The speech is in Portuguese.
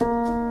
Música